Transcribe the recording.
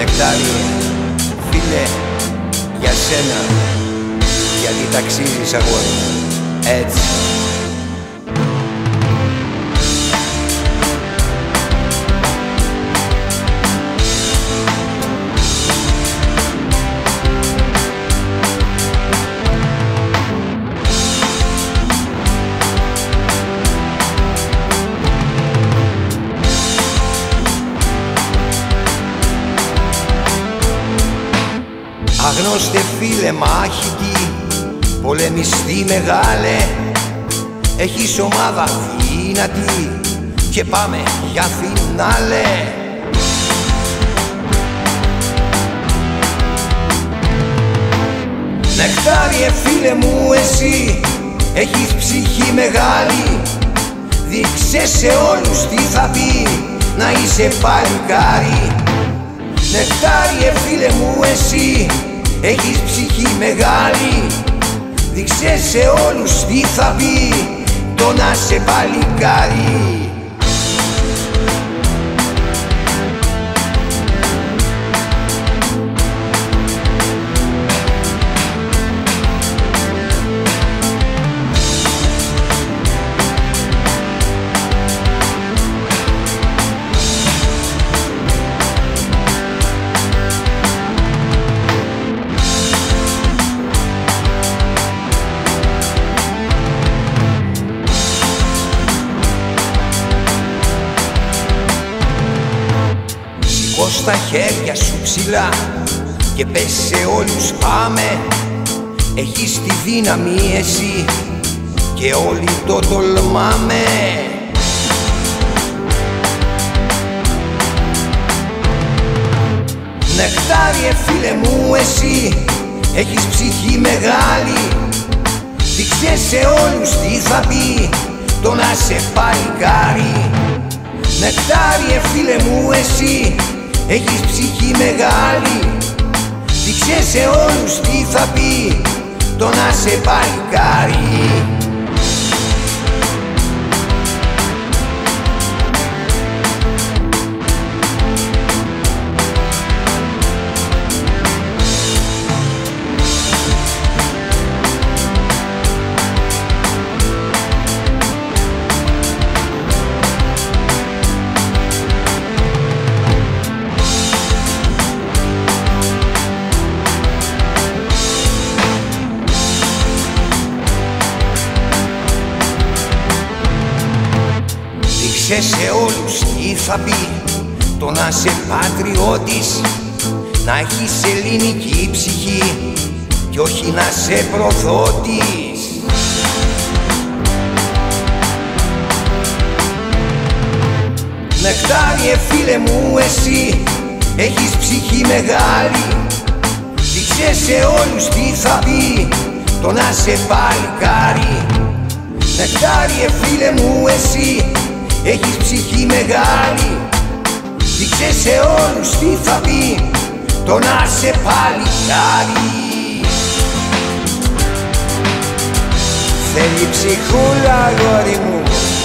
Νεκτάριε, φίλε, για σένα Γιατί ταξίζεις αγόρι Έτσι Αγνώστε φίλε μάχητη, πολεμιστή μεγάλε. Έχεις ομάδα δυνατή και πάμε για φινάλε. Νεκτάριε φίλε μου εσύ, έχεις ψυχή μεγάλη. Δείξε σε όλους τι θα πει, να είσαι παλικάρι. Νεκτάριε φίλε μου εσύ Έχεις ψυχή μεγάλη Δείξε σε όλους τι θα πει Το να σε παλικάρι στα χέρια σου ψηλά και πες σε όλους πάμε Έχεις τη δύναμη εσύ και όλοι το τολμάμε Νεκτάριε φίλε μου εσύ έχεις ψυχή μεγάλη. Δείξε σε όλους τι θα πει το να σε παλικάρι Νεκτάριε φίλε μου εσύ Έχεις ψυχή μεγάλη Δείξε σε όλους τι θα πει Το να σε παλικάρι Δείξε σε όλους τι θα πει. Το να σε πατριώτης Να έχεις ελληνική ψυχή κι όχι να σε προδότης Νεκτάριε φίλε μου εσύ έχεις ψυχή μεγάλη. Δείξε σε όλους τι θα πει το να σε παλικάρι. Νεκτάριε φίλε μου εσύ Έχεις ψυχή μεγάλη Δείξε σε όλους τι θα πει Το να σε παλικάρι Θέλει ψυχούλα αγόρι μου Ψυχούλα μου